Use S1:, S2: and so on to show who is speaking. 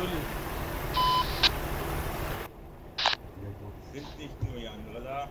S1: natürlich.
S2: Sind nicht nur die andere da.